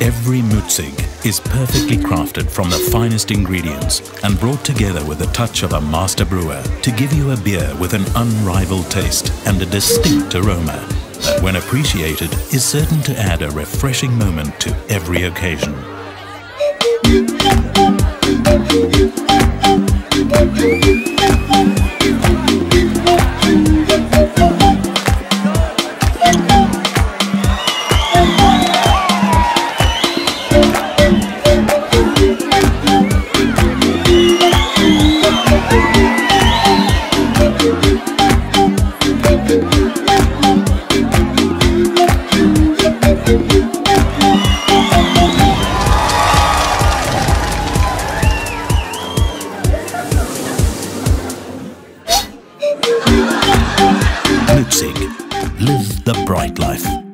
Every Mutzig is perfectly crafted from the finest ingredients and brought together with a touch of a master brewer to give you a beer with an unrivaled taste and a distinct aroma that, when appreciated, is certain to add a refreshing moment to every occasion. Mutzig. Live the bright life.